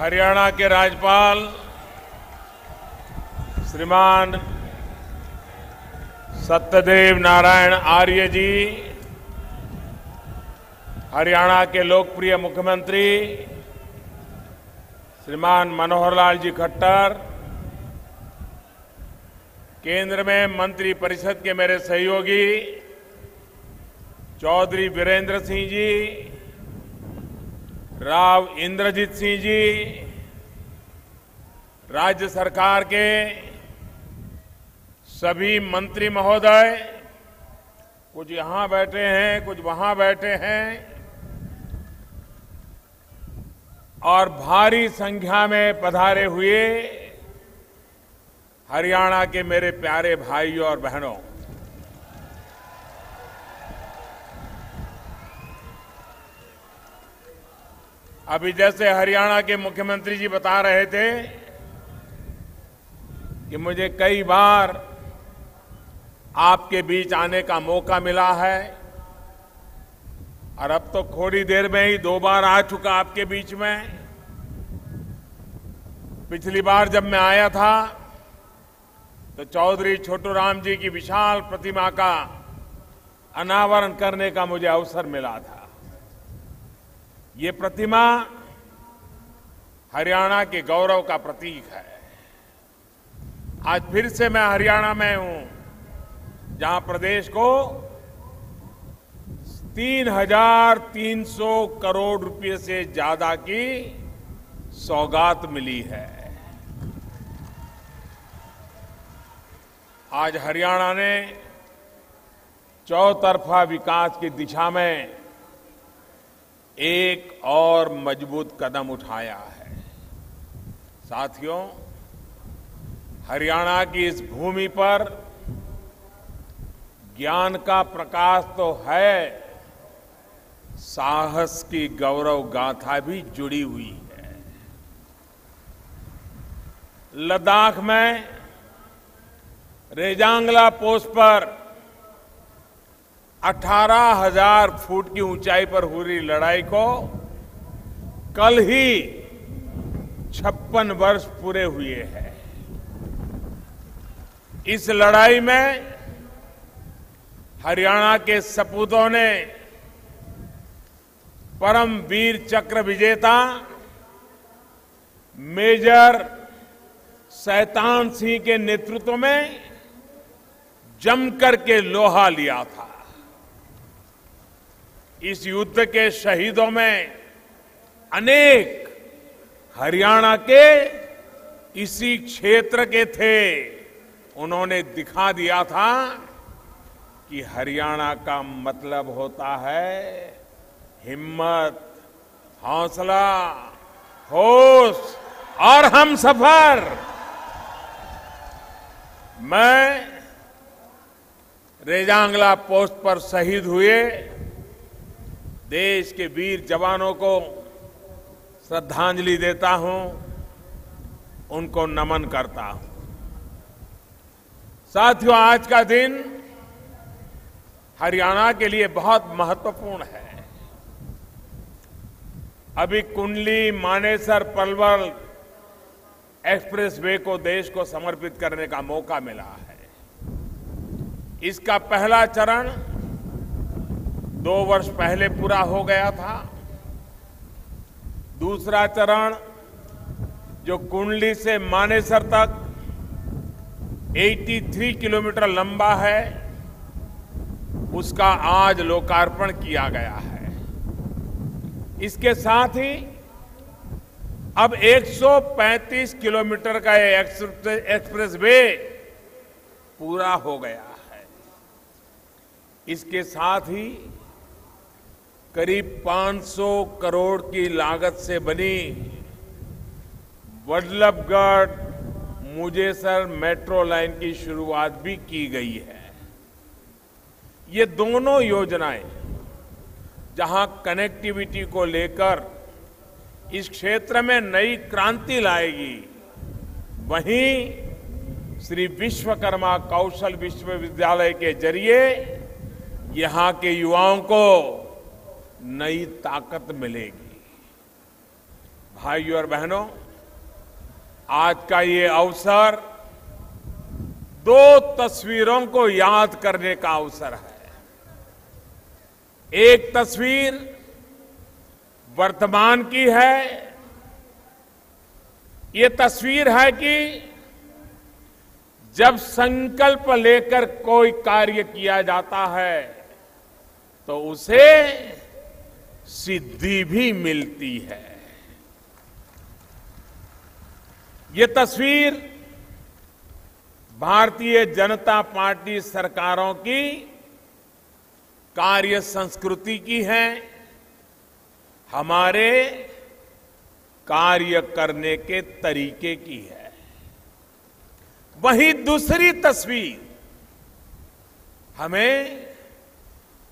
हरियाणा के राज्यपाल श्रीमान सत्यदेव नारायण आर्य जी, हरियाणा के लोकप्रिय मुख्यमंत्री श्रीमान मनोहर लाल जी खट्टर, केंद्र में मंत्री परिषद के मेरे सहयोगी चौधरी वीरेंद्र सिंह जी राव इंद्रजीत सिंह जी, राज्य सरकार के सभी मंत्री महोदय, कुछ यहाँ बैठे हैं, कुछ वहाँ बैठे हैं, और भारी संख्या में पधारे हुए हरियाणा के मेरे प्यारे भाइयों और बहनों अभी जैसे हरियाणा के मुख्यमंत्री जी बता रहे थे कि मुझे कई बार आपके बीच आने का मौका मिला है और अब तो थोड़ी देर में ही दो बार आ चुका आपके बीच में। पिछली बार जब मैं आया था तो चौधरी छोटू राम जी की विशाल प्रतिमा का अनावरण करने का मुझे अवसर मिला था। ये प्रतिमा हरियाणा के गौरव का प्रतीक है। आज फिर से मैं हरियाणा में हूँ, जहाँ प्रदेश को तीन हज़ार तीन सौ करोड़ रुपए से ज़्यादा की सौगात मिली है। आज हरियाणा ने चौतरफा विकास की दिशा में एक और मज़बूत कदम उठाया है। साथियों, हरियाणा की इस भूमि पर ज्ञान का प्रकाश तो है, साहस की गौरव गाथा भी जुड़ी हुई है। लद्दाख में रेजांगला पोस्ट पर 18,000 फुट की ऊंचाई पर हो रही लड़ाई को कल ही छप्पन वर्ष पूरे हुए हैं। इस लड़ाई में हरियाणा के सपूतों ने परम वीर चक्र विजेता मेजर सैतान सिंह के नेतृत्व में जमकर के लोहा लिया था। इस युद्ध के शहीदों में अनेक हरियाणा के इसी क्षेत्र के थे। उन्होंने दिखा दिया था कि हरियाणा का मतलब होता है हिम्मत, हौसला, होश और हम सफ़र मैं रेजांगला पोस्ट पर शहीद हुए देश के वीर जवानों को श्रद्धांजलि देता हूँ, उनको नमन करता हूँ। साथियों, आज का दिन हरियाणा के लिए बहुत महत्वपूर्ण है। अभी कुंडली, मानेसर, पलवल एक्सप्रेस वे को देश को समर्पित करने का मौका मिला है। इसका पहला चरण दो वर्ष पहले पूरा हो गया था। दूसरा चरण जो कुंडली से मानेसर तक 83 किलोमीटर लंबा है, उसका आज लोकार्पण किया गया है। इसके साथ ही अब 135 किलोमीटर का ये एक्सप्रेस वे पूरा हो गया है। इसके साथ ही करीब 500 करोड़ की लागत से बनी वल्लभगढ़ मुजेसर मेट्रो लाइन की शुरुआत भी की गई है। ये दोनों योजनाएँ जहाँ कनेक्टिविटी को लेकर इस क्षेत्र में नई क्रांति लाएगी, वहीं श्री विश्वकर्मा कौशल विश्वविद्यालय के ज़रिए यहाँ के युवाओं को नई ताकत मिलेगी। भाइयों और बहनों, आज का ये अवसर दो तस्वीरों को याद करने का अवसर है। एक तस्वीर वर्तमान की है। ये तस्वीर है कि जब संकल्प लेकर कोई कार्य किया जाता है तो उसे सिद्धि भी मिलती है। ये तस्वीर भारतीय जनता पार्टी सरकारों की कार्य संस्कृति की है। हमारे कार्य करने के तरीके की है। वही दूसरी तस्वीर हमें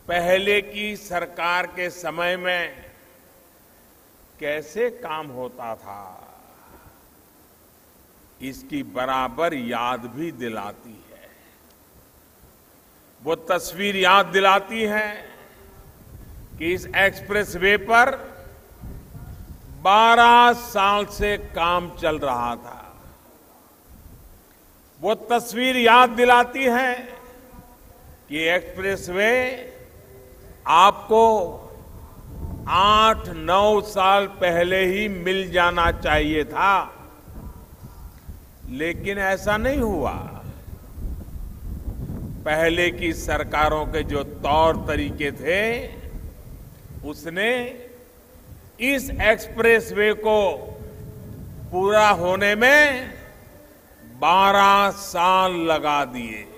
पहले की सरकार के समय में कैसे काम होता था, इसकी बराबर याद भी दिलाती है। वो तस्वीर याद दिलाती है कि इस एक्सप्रेस वे पर 12 साल से काम चल रहा था। वो तस्वीर याद दिलाती है कि एक्सप्रेस वे आपको आठ नौ साल पहले ही मिल जाना चाहिए था। लेकिन ऐसा नहीं हुआ। पहले की सरकारों के जो तौर तरीके थे, उसने इस एक्सप्रेसवे को पूरा होने में 12 साल लगा दिए।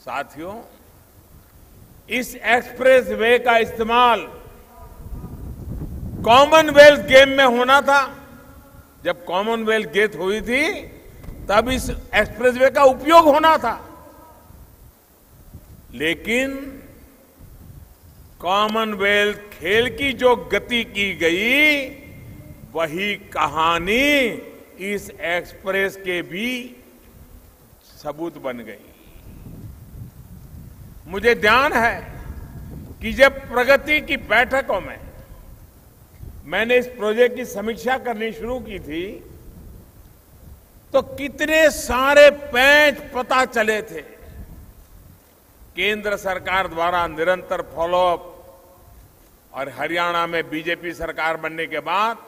साथियों इस एक्सप्रेस वे का इस्तेमाल कॉमनवेल्थ गेम में होना था। जब कॉमनवेल्थ गेट हुई थी, तब इस एक्सप्रेस वे का उपयोग होना था। लेकिन कॉमनवेल्थ खेल की जो गति की गई, वही कहानी इस एक्सप्रेस के भी सबूत बन गई। मुझे ध्यान है कि जब प्रगति की बैठकों में मैंने इस प्रोजेक्ट की समीक्षा करनी शुरू की थी तो कितने सारे पैंच पता चले थे। केंद्र सरकार द्वारा निरंतर फॉलोअप और हरियाणा में बीजेपी सरकार बनने के बाद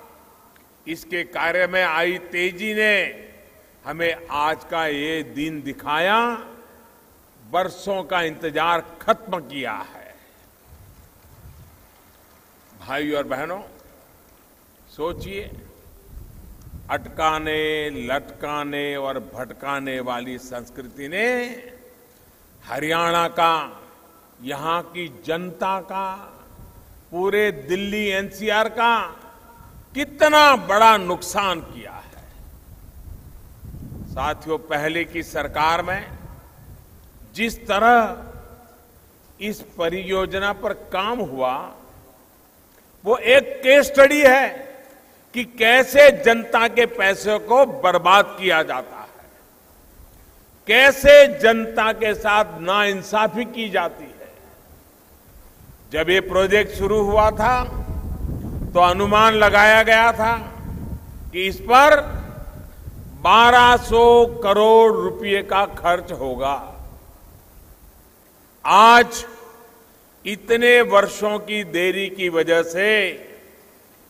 इसके कार्य में आई तेज़ी ने हमें आज का ये दिन दिखाया। वर्षों का इंतज़ार खत्म किया है। भाई और बहनों, सोचिए, अटकाने, लटकाने और भटकाने वाली संस्कृति ने हरियाणा का, यहाँ की जनता का, पूरे दिल्ली एनसीआर का कितना बड़ा नुकसान किया है। साथियों, पहले की सरकार में जिस तरह इस परियोजना पर काम हुआ, वो एक केस स्टडी है कि कैसे जनता के पैसे को बर्बाद किया जाता है। कैसे जनता के साथ नाइंसाफी की जाती है। जब ये प्रोजेक्ट शुरू हुआ था तो अनुमान लगाया गया था कि इस पर 1200 करोड़ रुपए का खर्च होगा। आज इतने वर्षों की देरी की वजह से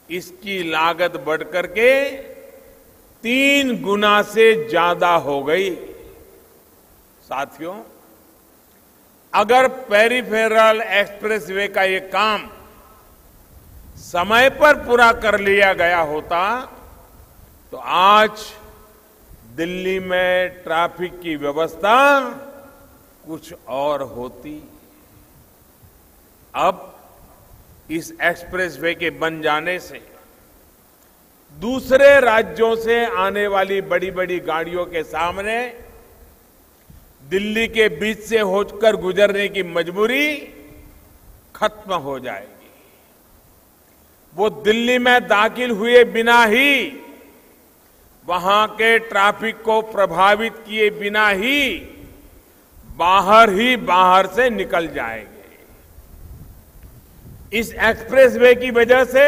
इसकी लागत बढ़कर के तीन गुना से ज़्यादा हो गई। साथियों, अगर पेरीफेरल एक्सप्रेसवे का ये काम समय पर पूरा कर लिया गया होता तो आज दिल्ली में ट्रैफ़िक की व्यवस्था कुछ और होती। अब इस एक्सप्रेसवे के बन जाने से दूसरे राज्यों से आने वाली बड़ी बड़ी गाड़ियों के सामने दिल्ली के बीच से होकर गुजरने की मजबूरी खत्म हो जाएगी। वो दिल्ली में दाखिल हुए बिना ही, वहाँ के ट्रैफ़िक को प्रभावित किए बिना ही बाहर ही बाहर से निकल जाएँगे। इस एक्सप्रेसवे की वजह से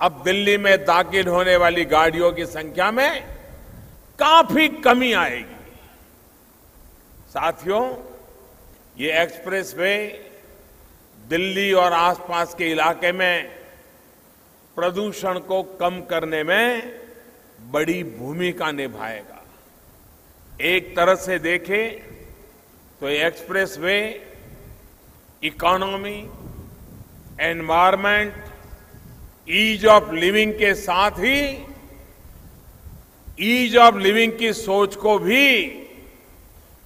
अब दिल्ली में दाखिल होने वाली गाड़ियों की संख्या में काफ़ी कमी आएगी। साथियों, ये एक्सप्रेस वे दिल्ली और आसपास के इलाके में प्रदूषण को कम करने में बड़ी भूमिका निभाएगा। एक तरह से देखें तो expressway, economy environment ease of living के साथ ही, ईज ऑफ़ लिविंग की सोच को भी,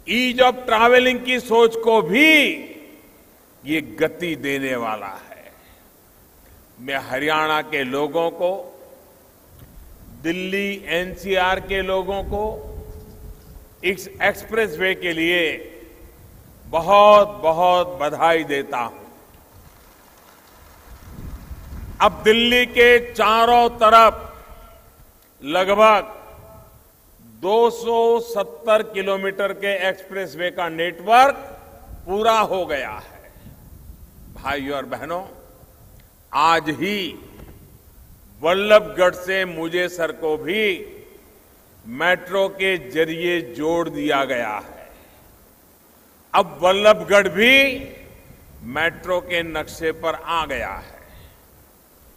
ईज ऑफ़ ट्रैवलिंग की सोच को भी, ये गति देने वाला है। मैं हरियाणा के लोगों को, दिल्ली एनसीआर के लोगों को, इस एक्सप्रेस वे के लिए बहुत बहुत बधाई देता हूँ। अब दिल्ली के चारों तरफ़ लगभग 270 किलोमीटर के एक्सप्रेसवे का नेटवर्क पूरा हो गया है। भाइयों और बहनों, आज ही वल्लभगढ़ से मुझेसर को भी मेट्रो के ज़रिए जोड़ दिया गया है। अब वल्लभगढ़ भी मेट्रो के नक्शे पर आ गया है।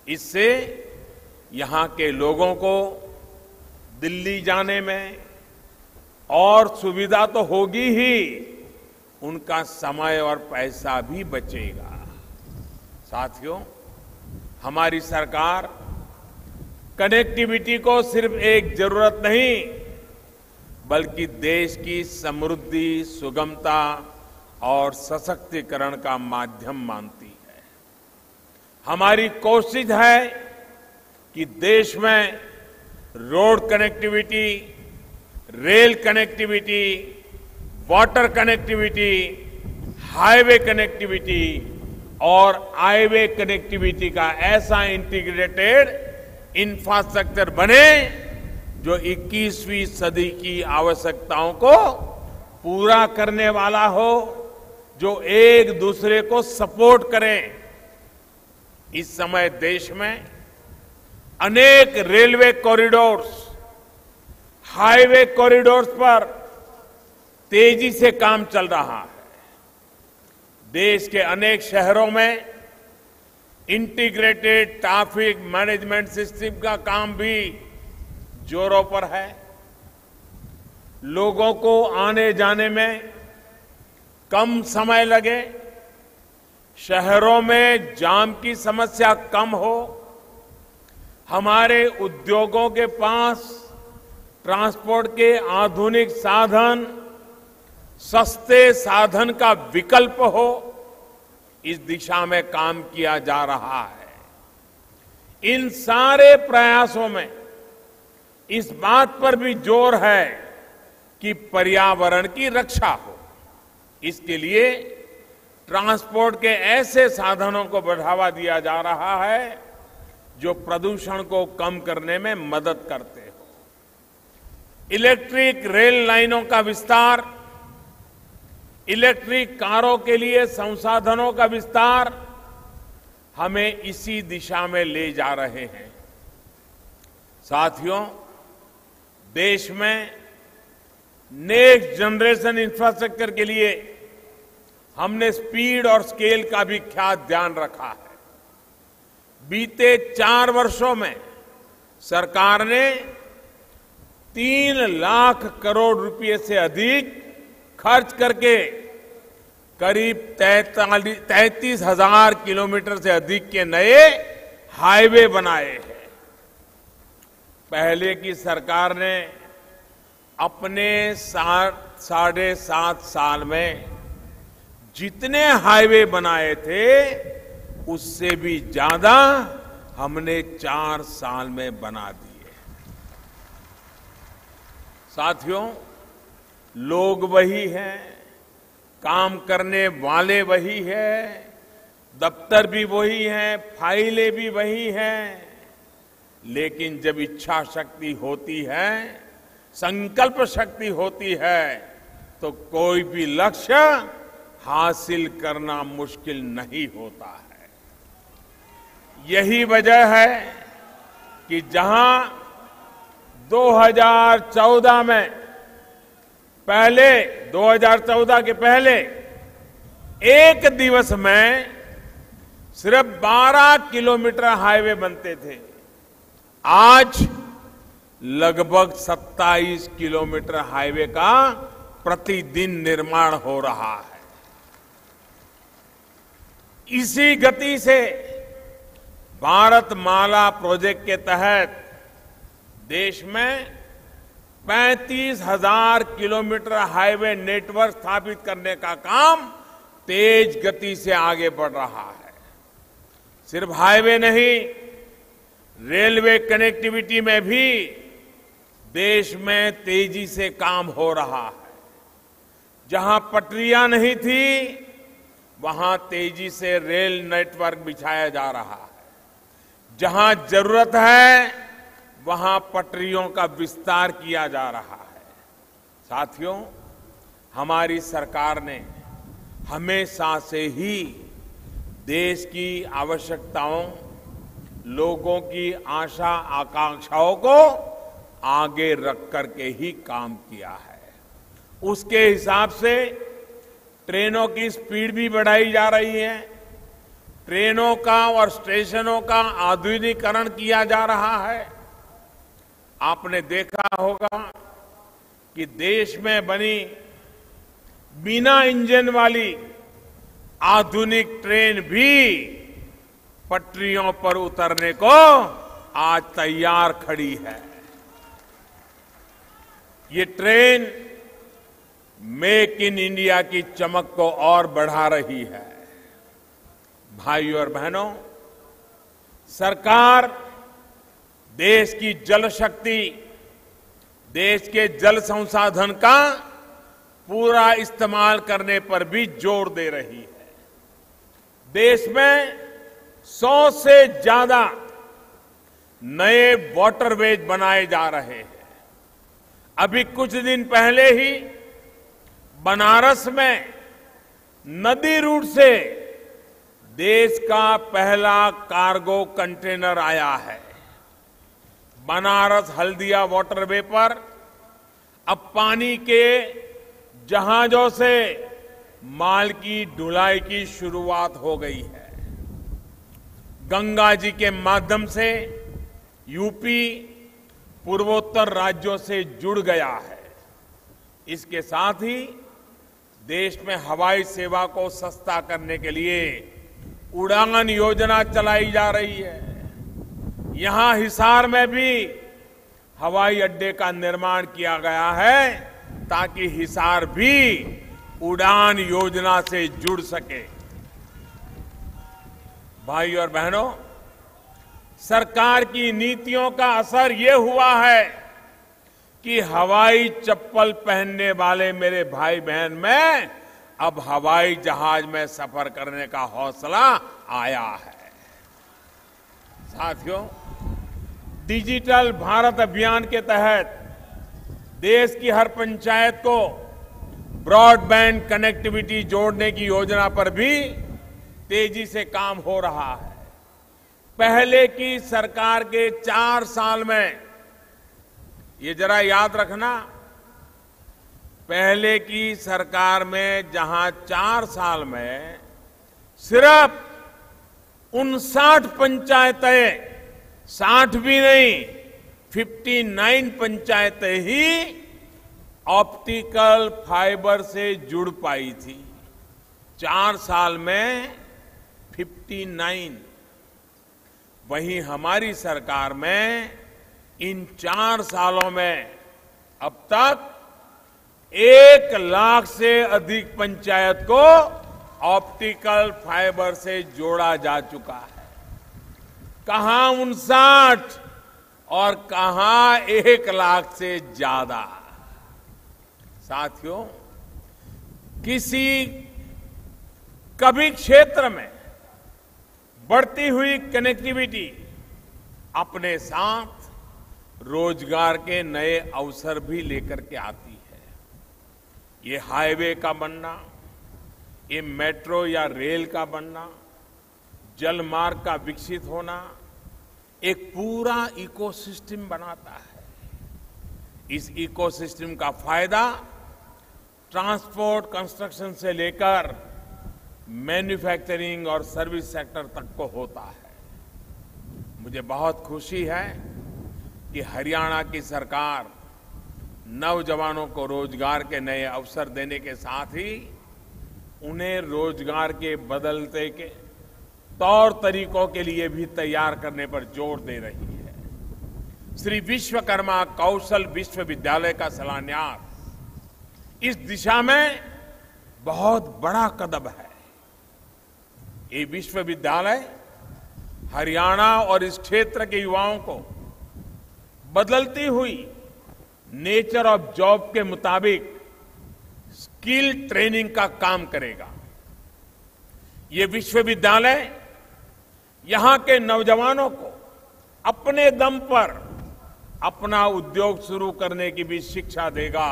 इससे यहाँ के लोगों को दिल्ली जाने में और सुविधा तो होगी ही, उनका समय और पैसा भी बचेगा। साथियों, हमारी सरकार कनेक्टिविटी को सिर्फ़ एक ज़रूरत नहीं बल्कि देश की समृद्धि, सुगमता और सशक्तिकरण का माध्यम मानती है। हमारी कोशिश है कि देश में road connectivity, rail connectivity, water connectivity, highway connectivity और हाईवे कनेक्टिविटी का ऐसा इंटीग्रेटेड इंफ्रास्ट्रक्चर बने जो 21वीं सदी की आवश्यकताओं को पूरा करने वाला हो, जो एक दूसरे को सपोर्ट करें। इस समय देश में अनेक रेलवे कॉरिडोर्स, हाईवे कॉरिडोर्स पर तेज़ी से काम चल रहा है। देश के अनेक शहरों में इंटीग्रेटेड ट्रैफ़िक मैनेजमेंट सिस्टम का काम भी जोरों पर है। लोगों को आने जाने में कम समय लगे। शहरों में जाम की समस्या कम हो। हमारे उद्योगों के पास ट्रांसपोर्ट के आधुनिक साधन, सस्ते साधन का विकल्प हो, इस दिशा में काम किया जा रहा है। इन सारे प्रयासों में इस बात पर भी ज़ोर है कि पर्यावरण की रक्षा हो। इसके लिए ट्रांसपोर्ट के ऐसे साधनों को बढ़ावा दिया जा रहा है जो प्रदूषण को कम करने में मदद करते हो। इलेक्ट्रिक रेल लाइनों का विस्तार, इलेक्ट्रिक कारों के लिए संसाधनों का विस्तार हमें इसी दिशा में ले जा रहे हैं। साथियों देश में नेक्स्ट जनरेशन इंफ्रास्ट्रक्चर के लिए हमने स्पीड और स्केल का भी ख्याल ध्यान रखा है। बीते चार वर्षों में सरकार ने तीन लाख करोड़ रुपए से अधिक खर्च करके करीब तैतीस हज़ार किलोमीटर से अधिक के नए हाईवे बनाए हैं। पहले की सरकार ने अपने साढ़े सात साल में जितने हाईवे बनाए थे, उससे भी ज़्यादा हमने चार साल में बना दिए। साथियों, लोग वही हैं, काम करने वाले वही हैं, दफ्तर भी वही हैं, फाइलें भी वही हैं। लेकिन जब इच्छा शक्ति होती है, संकल्प शक्ति होती है तो कोई भी लक्ष्य हासिल करना मुश्किल नहीं होता है। यही वजह है कि जहाँ 2014 में पहले 2014 के पहले, एक दिवस में सिर्फ़ 12 किलोमीटर हाईवे बनते थे। आज लगभग 27 किलोमीटर हाईवे का प्रतिदिन निर्माण हो रहा है। इसी गति से भारत माला प्रोजेक्ट के तहत देश में पैंतीस हज़ार किलोमीटर हाईवे नेटवर्क स्थापित करने का काम तेज गति से आगे बढ़ रहा है। सिर्फ़ हाईवे नहीं रेलवे कनेक्टिविटी में भी देश में तेज़ी से काम हो रहा है। जहाँ पटरियाँ नहीं थी, वहाँ तेज़ी से रेल नेटवर्क बिछाया जा रहा है। जहाँ ज़रूरत है, वहाँ पटरियों का विस्तार किया जा रहा है। साथियों, हमारी सरकार ने हमेशा से ही देश की आवश्यकताओं लोगों की आशा आकांक्षाओं को आगे रख करके ही काम किया है। उसके हिसाब से ट्रेनों की स्पीड भी बढ़ाई जा रही है। ट्रेनों का और स्टेशनों का आधुनिकीकरण किया जा रहा है। आपने देखा होगा कि देश में बनी बिना इंजन वाली आधुनिक ट्रेन भी पटरियों पर उतरने को आज तैयार खड़ी है। ये ट्रेन मेक इन इंडिया की चमक को और बढ़ा रही है। भाइयों और बहनों, सरकार देश की जल शक्ति, देश के जल संसाधन का पूरा इस्तेमाल करने पर भी ज़ोर दे रही है। देश में सौ से ज़्यादा नए वाटरवेज बनाए जा रहे हैं। अभी कुछ दिन पहले ही बनारस में नदी रूट से देश का पहला कार्गो कंटेनर आया है। बनारस हल्दिया वाटरवे पर अब पानी के जहाजों से माल की ढुलाई की शुरुआत हो गई है। गंगा जी के माध्यम से यूपी पूर्वोत्तर राज्यों से जुड़ गया है। इसके साथ ही देश में हवाई सेवा को सस्ता करने के लिए उड़ान योजना चलाई जा रही है। यहाँ हिसार में भी हवाई अड्डे का निर्माण किया गया है ताकि हिसार भी उड़ान योजना से जुड़ सके। भाई और बहनों, सरकार की नीतियों का असर ये हुआ है कि हवाई चप्पल पहनने वाले मेरे भाई बहन में अब हवाई जहाज़ में सफ़र करने का हौसला आया है। साथियों, डिजिटल भारत अभियान के तहत देश की हर पंचायत को ब्रॉडबैंड कनेक्टिविटी जोड़ने की योजना पर भी तेज़ी से काम हो रहा है। पहले की सरकार के चार साल में, ये जरा याद रखना, पहले की सरकार में जहाँ चार साल में सिर्फ़ उनसाठ पंचायतें, साठ भी नहीं, फिफ्टी नाइन पंचायतें ही ऑप्टिकल फाइबर से जुड़ पाई थी। चार साल में फिफ्टी नाइन वहीं हमारी सरकार में इन चार सालों में अब तक एक लाख से अधिक पंचायत को ऑप्टिकल फाइबर से जोड़ा जा चुका है। कहा उनसाठ और कहा एक लाख से ज़्यादा। साथियों, किसी कभी क्षेत्र में बढ़ती हुई कनेक्टिविटी अपने साथ रोज़गार के नए अवसर भी लेकर के आती है। ये हाईवे का बनना, ये मेट्रो या रेल का बनना जलमार्ग का विकसित होना एक पूरा इकोसिस्टम बनाता है। इस इकोसिस्टम का फ़ायदा ट्रांसपोर्ट कंस्ट्रक्शन से लेकर मैन्युफैक्चरिंग और सर्विस सेक्टर तक को होता है। मुझे बहुत खुशी है कि हरियाणा की सरकार नौजवानों को रोज़गार के नए अवसर देने के साथ ही उन्हें रोज़गार के बदलते के तौर तरीकों के लिए भी तैयार करने पर ज़ोर दे रही है। श्री विश्वकर्मा कौशल विश्वविद्यालय का शिलान्यास इस दिशा में बहुत बड़ा कदम है। ये विश्वविद्यालय हरियाणा और इस क्षेत्र के युवाओं को बदलती हुई नेचर ऑफ़ जॉब के मुताबिक स्किल ट्रेनिंग का काम करेगा। ये विश्वविद्यालय यहाँ के नौजवानों को अपने दम पर अपना उद्योग शुरू करने की भी शिक्षा देगा,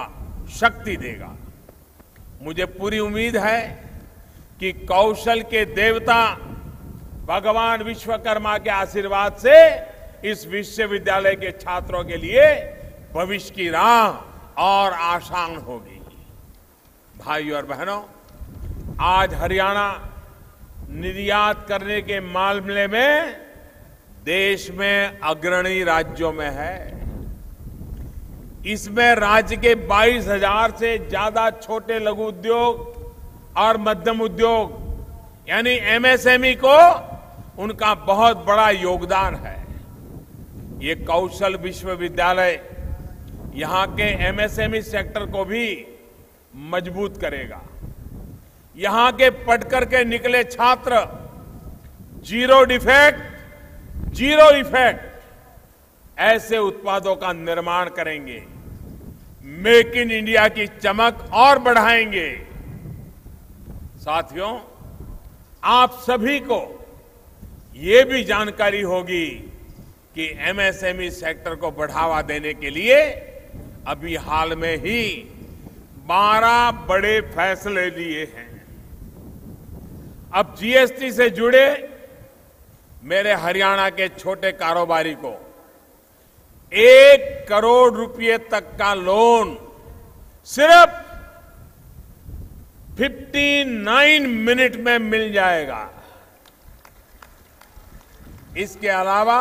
शक्ति देगा। मुझे पूरी उम्मीद है कि कौशल के देवता भगवान विश्वकर्मा के आशीर्वाद से इस विश्वविद्यालय के छात्रों के लिए भविष्य की राह और आसान होगी। भाइयों और बहनों, आज हरियाणा निर्यात करने के मामले में देश में अग्रणी राज्यों में है। इसमें राज्य के बाईस हज़ार से ज़्यादा छोटे लघु उद्योग और मध्यम उद्योग, यानी एमएसएमई को उनका बहुत बड़ा योगदान है। ये कौशल विश्वविद्यालय यहाँ के एमएसएमई सेक्टर को भी मज़बूत करेगा। यहाँ के पढ़कर के निकले छात्र, ज़ीरो डिफेक्ट, ज़ीरो इफ़ेक्ट, ऐसे उत्पादों का निर्माण करेंगे। मेक इन इंडिया की चमक और बढ़ाएँगे। साथियों, आप सभी को ये भी जानकारी होगी कि एमएसएमई सेक्टर को बढ़ावा देने के लिए अभी हाल में ही 12 बड़े फैसले लिए हैं। अब जीएसटी से जुड़े मेरे हरियाणा के छोटे कारोबारी को, एक करोड़ रुपए तक का लोन सिर्फ़ 59 मिनट में मिल जाएगा। इसके अलावा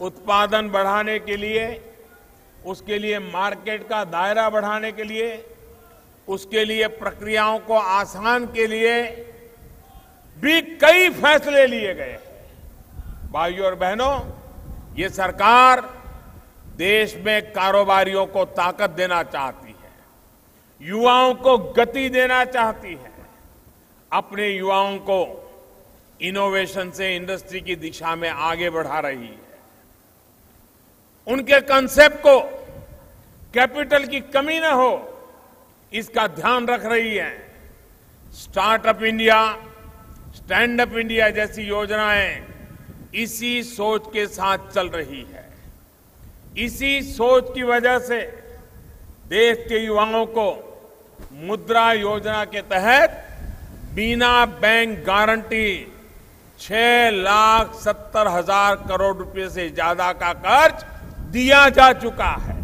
उत्पादन बढ़ाने के लिए, उसके लिए मार्केट का दायरा बढ़ाने के लिए, उसके लिए प्रक्रियाओं को आसान के लिए भी कई फैसले लिए गए। भाइयों और बहनों, ये सरकार देश में कारोबारियों को ताकत देना चाहती है युवाओं को गति देना चाहती है। अपने युवाओं को इनोवेशन से इंडस्ट्री की दिशा में आगे बढ़ा रही है। उनके कंसेप्ट को कैपिटल की कमी न हो, इसका ध्यान रख रही है। Startup India stand up India जैसी योजनाएँ इसी सोच के साथ चल रही है। इसी सोच की वजह से देश के युवाओं को मुद्रा योजना के तहत बिना बैंक गारंटी छह लाख सत्तर हज़ार करोड़ रुपए से ज़्यादा का कर्ज दिया जा चुका है।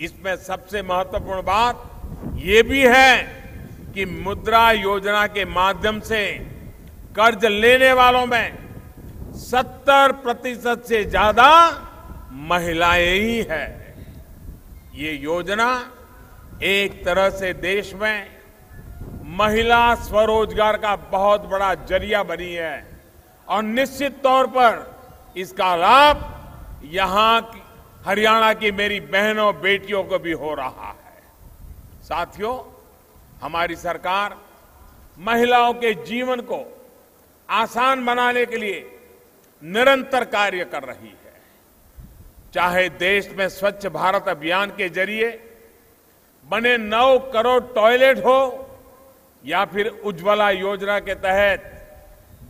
इसमें सबसे महत्वपूर्ण बात ये भी है कि मुद्रा योजना के माध्यम से कर्ज लेने वालों में 70 प्रतिशत से ज़्यादा महिलाएँ ही है। ये योजना एक तरह से देश में महिला स्वरोजगार का बहुत बड़ा ज़रिया बनी है। और निश्चित तौर पर इसका लाभ यहाँ हरियाणा की मेरी बहनों, बेटियों को भी हो रहा है। साथियों, हमारी सरकार महिलाओं के जीवन को आसान बनाने के लिए निरंतर कार्य कर रही है। चाहे देश में स्वच्छ भारत अभियान के ज़रिए बने नौ करोड़ टॉयलेट हो या फिर उज्ज्वला योजना के तहत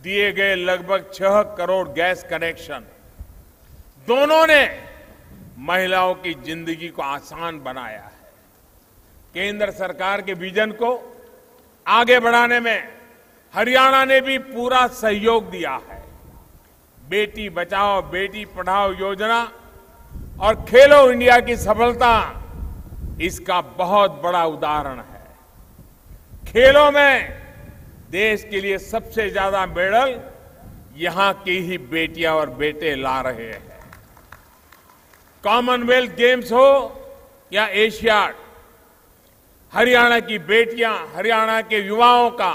दिए गए लगभग छह करोड़ गैस कनेक्शन, दोनों ने महिलाओं की ज़िंदगी को आसान बनाया है। केंद्र सरकार के विजन को आगे बढ़ाने में हरियाणा ने भी पूरा सहयोग दिया है। बेटी बचाओ, बेटी पढ़ाओ योजना और खेलो इंडिया की सफलता इसका बहुत बड़ा उदाहरण है। खेलों में देश के लिए सबसे ज़्यादा मेडल यहाँ की ही बेटियाँ और बेटे ला रहे हैं। कॉमनवेल्थ गेम्स हो या एशियाड हरियाणा की बेटियाँ, हरियाणा के युवाओं का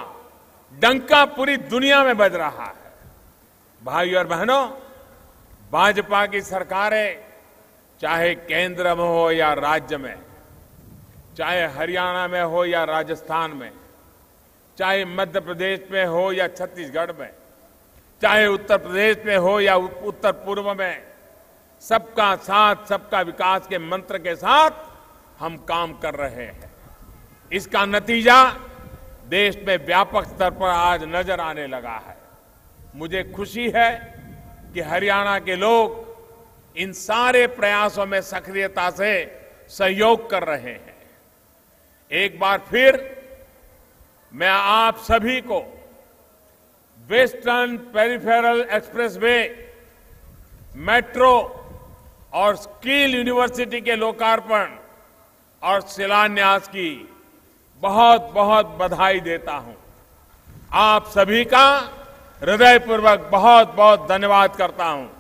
डंका पूरी दुनिया में बज रहा है। भाई और बहनों, भाजपा की सरकारें चाहे केंद्र में हो या राज्य में, चाहे हरियाणा में हो या राजस्थान में, चाहे मध्य प्रदेश में हो या छत्तीसगढ़ में, चाहे उत्तर प्रदेश में हो या उत्तर पूर्व में, सबका साथ, सबका विकास के मंत्र के साथ हम काम कर रहे हैं। इसका नतीजा देश में व्यापक स्तर पर आज नज़र आने लगा है। मुझे खुशी है कि हरियाणा के लोग इन सारे प्रयासों में सक्रियता से सहयोग कर रहे हैं। एक बार फिर मैं आप सभी को वेस्टर्न पेरिफेरल एक्सप्रेसवे, मेट्रो और स्किल यूनिवर्सिटी के लोकार्पण और शिलान्यास की बहुत बहुत बधाई देता हूँ। आप सभी का हृदयपूर्वक बहुत बहुत धन्यवाद करता हूँ।